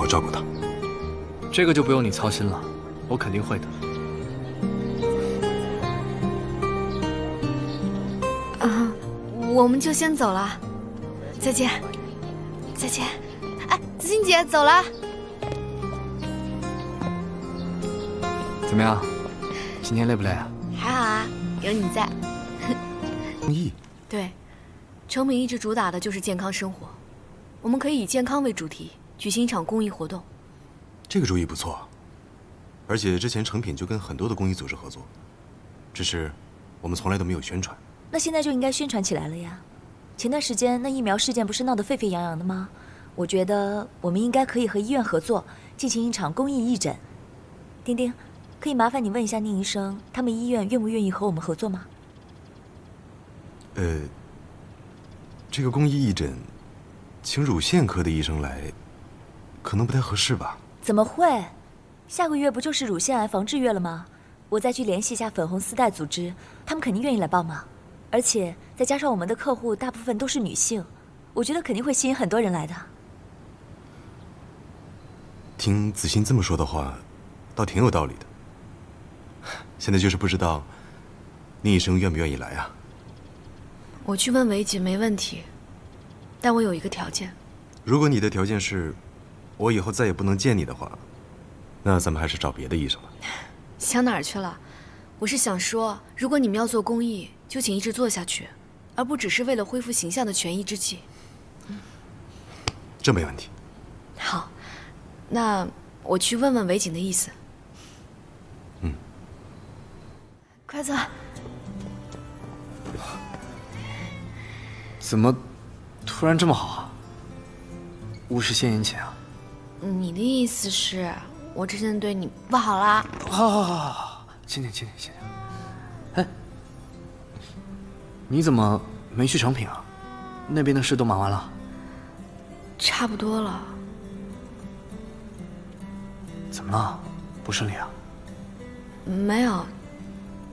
好好照顾他。这个就不用你操心了，我肯定会的。啊，我们就先走了，再见，再见。哎，子欣姐走了。怎么样？今天累不累啊？还好啊，有你在。公益？对，成品一直主打的就是健康生活，我们可以以健康为主题举行一场公益活动。这个主意不错，而且之前成品就跟很多的公益组织合作，只是我们从来都没有宣传。那现在就应该宣传起来了呀！前段时间那疫苗事件不是闹得沸沸扬扬的吗？我觉得我们应该可以和医院合作，进行一场公益义诊。丁丁，可以麻烦你问一下宁医生，他们医院愿不愿意和我们合作吗？呃，这个公益义诊，请乳腺科的医生来，可能不太合适吧？怎么会？下个月不就是乳腺癌防治月了吗？我再去联系一下粉红丝带组织，他们肯定愿意来帮忙。而且再加上我们的客户大部分都是女性，我觉得肯定会吸引很多人来的。听子欣这么说的话，倒挺有道理的。现在就是不知道，宁医生愿不愿意来啊？我去问维姐没问题，但我有一个条件。如果你的条件是……我以后再也不能见你的话，那咱们还是找别的医生吧。想哪儿去了？我是想说，如果你们要做公益，就请一直做下去，而不只是为了恢复形象的权宜之计。这没问题。好，那我去问问韦景的意思。嗯。快走。怎么突然这么好啊？物是先言钱啊。你的意思是，我之前对你不好啦？好，好，好，好，请请，请请，请哎，你怎么没去成品啊？那边的事都忙完了？差不多了。怎么了？不顺利啊？没有，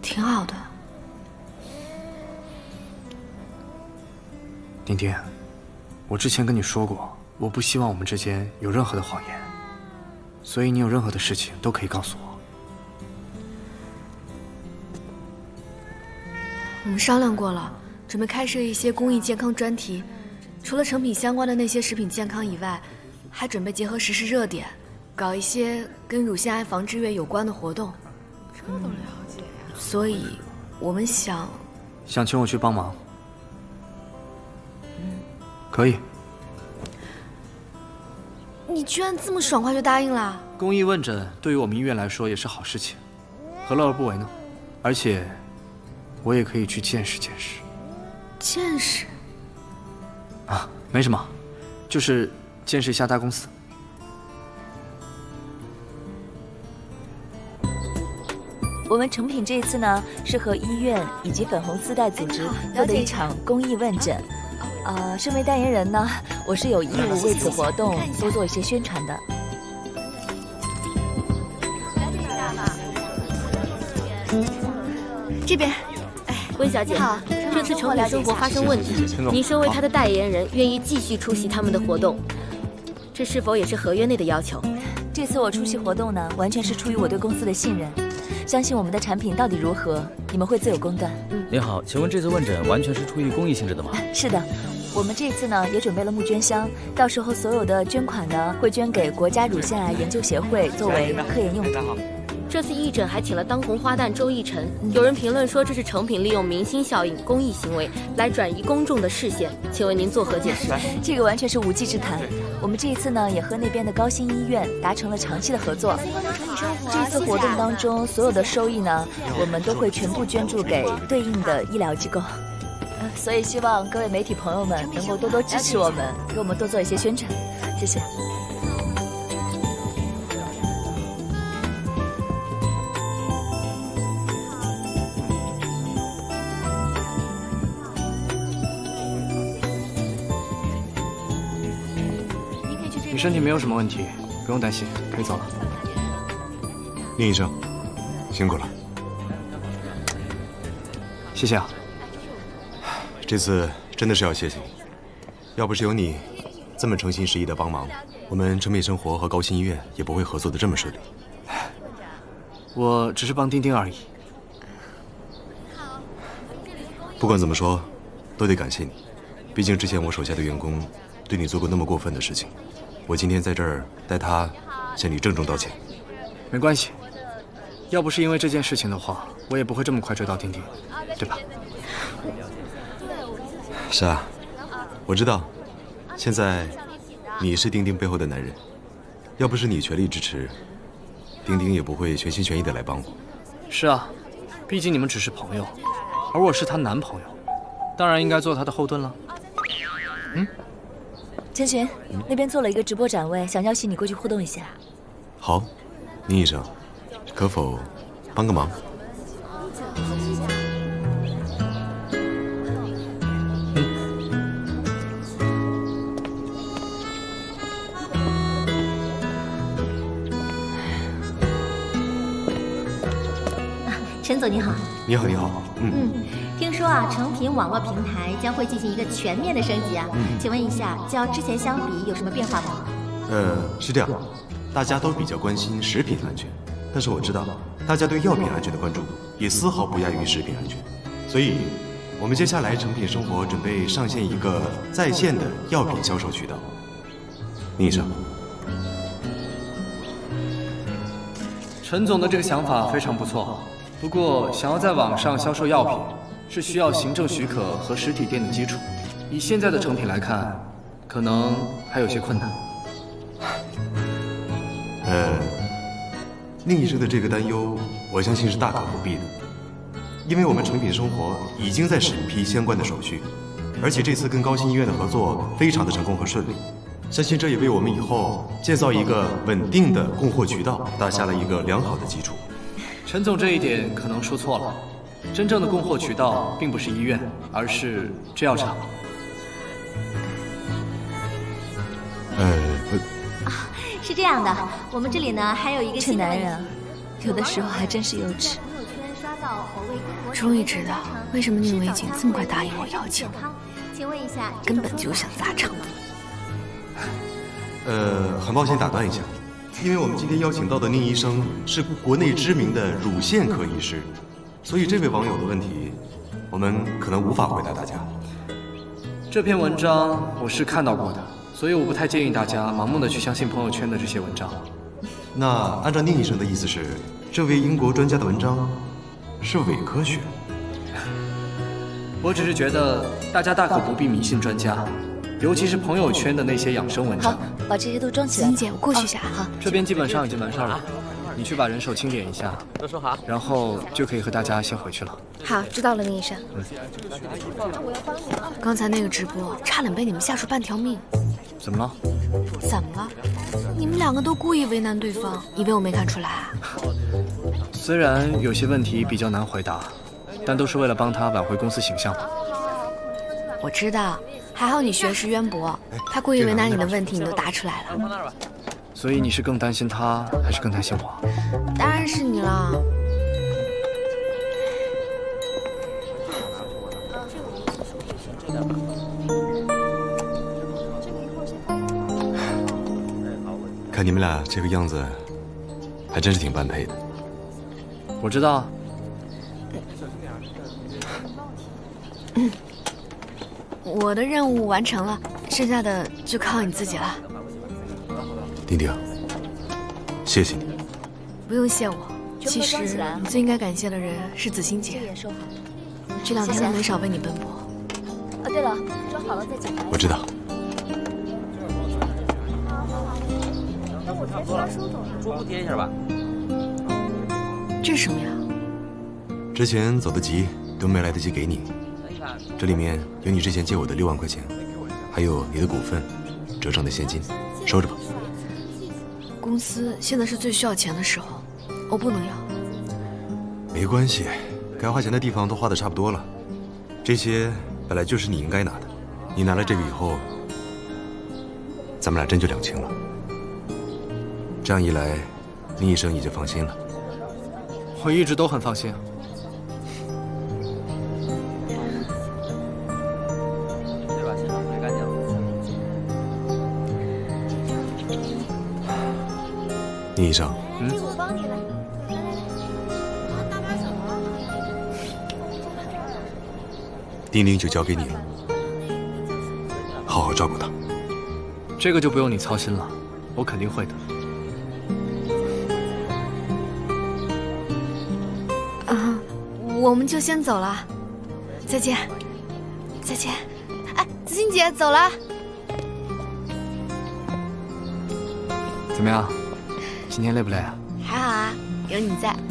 挺好的。丁丁，我之前跟你说过。我不希望我们之间有任何的谎言，所以你有任何的事情都可以告诉我。我们商量过了，准备开设一些公益健康专题，除了成品相关的那些食品健康以外，还准备结合时事热点，搞一些跟乳腺癌防治月有关的活动。这都了解呀？所以，我们想，想请我去帮忙。嗯，可以。你居然这么爽快就答应了？公益问诊对于我们医院来说也是好事情，何乐而不为呢？而且，我也可以去见识见识。见识？啊，没什么，就是见识一下大公司。我们成品这一次呢，是和医院以及粉红丝带组织做的一场公益问诊。啊，身为代言人呢，我是有义务为此活动多做一些宣传的。了解一下吧。这边，哎，温小姐，好。这次成品生活发生问题，您身为他的代言人，愿意继续出席他们的活动，这是否也是合约内的要求？这次我出席活动呢，完全是出于我对公司的信任，相信我们的产品到底如何，你们会自有公断。嗯，你好，请问这次问诊完全是出于公益性质的吗？是的。我们这次呢也准备了募捐箱，到时候所有的捐款呢会捐给国家乳腺癌研究协会作为科研用途。这次义诊还请了当红花旦周奕晨，有人评论说这是成品利用明星效应、公益行为来转移公众的视线，请问您作何解释？这个完全是无稽之谈。我们这一次呢也和那边的高新医院达成了长期的合作。这次活动当中所有的收益呢，我们都会全部捐助给对应的医疗机构。所以希望各位媒体朋友们能够多多支持我们，给我们多做一些宣传，谢谢。你身体没有什么问题，不用担心，可以走了。宁医生，辛苦了，谢谢啊。这次真的是要谢谢你，要不是有你这么诚心实意的帮忙，我们成品生活和高新医院也不会合作的这么顺利。我只是帮丁丁而已。不管怎么说，都得感谢你。毕竟之前我手下的员工对你做过那么过分的事情，我今天在这儿代他向你郑重道歉。没关系，要不是因为这件事情的话，我也不会这么快追到丁丁，对吧？是啊，我知道，现在你是丁丁背后的男人，要不是你全力支持，丁丁也不会全心全意的来帮我。是啊，毕竟你们只是朋友，而我是她男朋友，当然应该做她的后盾了。嗯，千寻，那边做了一个直播展位，想邀请你过去互动一下。好，宁医生，可否帮个忙？陈总你好。你好，你好。嗯嗯。听说啊，成品网络平台将会进行一个全面的升级啊，请问一下，较之前相比有什么变化吗？呃，是这样，大家都比较关心食品安全，但是我知道大家对药品安全的关注也丝毫不亚于食品安全，所以，我们接下来成品生活准备上线一个在线的药品销售渠道。宁医生，陈总的这个想法非常不错，不过想要在网上销售药品。是需要行政许可和实体店的基础，以现在的成品来看，可能还有些困难。呃，宁医生的这个担忧，我相信是大可不必的，因为我们成品生活已经在审批相关的手续，而且这次跟高新医院的合作非常的成功和顺利，相信这也为我们以后建造一个稳定的供货渠道打下了一个良好的基础。陈总这一点可能说错了。真正的供货渠道并不是医院，而是制药厂。呃，啊，是这样的，我们这里呢还有一个。这男人啊，有的时候还真是幼稚。终于知道为什么宁维景这么快答应我邀请了，请问一下，根本就想砸场子。呃，很抱歉打断一下，因为我们今天邀请到的宁医生是国内知名的乳腺科医师。所以这位网友的问题，我们可能无法回答大家。这篇文章我是看到过的，所以我不太建议大家盲目的去相信朋友圈的这些文章。那按照宁医生的意思是，这位英国专家的文章是伪科学？我只是觉得大家大可不必迷信专家，尤其是朋友圈的那些养生文章。好，把这些都装起来。欣姐，我过去一下。好，这边基本上已经完事了。你去把人手清点一下，都收好，然后就可以和大家先回去了。好，知道了，宁医生。嗯。刚才那个直播差点被你们吓出半条命。怎么了？怎么了？你们两个都故意为难对方，以为我没看出来啊？虽然有些问题比较难回答，但都是为了帮他挽回公司形象。我知道，还好你学识渊博，他故意为难你的问题你都答出来了。所以你是更担心他，还是更担心我？当然是你了。看你们俩这个样子，还真是挺般配的。我知道。我的任务完成了，剩下的就靠你自己了。丁丁，谢谢你。不用谢我，其实你最应该感谢的人是子欣姐。这两天没少为你奔波。哦，对了，装好了再检查。我知道。那我差不多了，桌布贴一下吧。这是什么呀？之前走得急，都没来得及给你。这里面有你之前借我的六万块钱，还有你的股份，折成的现金，收着吧。公司现在是最需要钱的时候，我不能要。没关系，该花钱的地方都花的差不多了，这些本来就是你应该拿的。你拿了这个以后，咱们俩真就两清了。这样一来，宁医生也就放心了。我一直都很放心。宁医生，这个我帮你来。丁玲就交给你了，好好照顾她。这个就不用你操心了，我肯定会的。啊，我们就先走了，再见，再见。哎，子欣姐走了。怎么样？今天累不累啊？还好啊，有你在。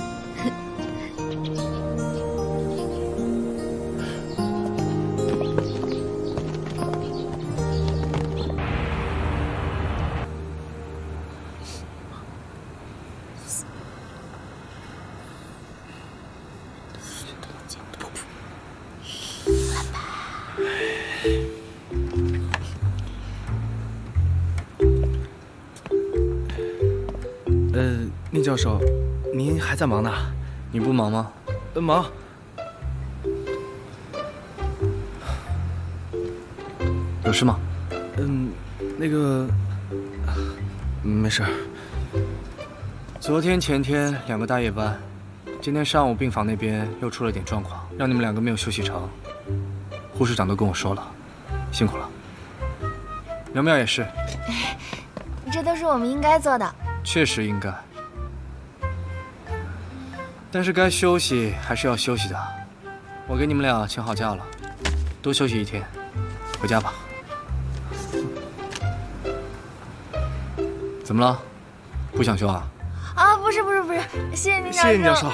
呃，教授，您还在忙呢？你不忙吗？呃，忙。有事吗？嗯，那个，没事。昨天、前天两个大夜班，今天上午病房那边又出了点状况，让你们两个没有休息成。护士长都跟我说了，辛苦了。苗苗也是，这都是我们应该做的。确实应该。但是该休息还是要休息的。我给你们俩请好假了，多休息一天，回家吧。怎么了？不想休啊？啊，不是不是不是，谢谢您。谢谢您教授。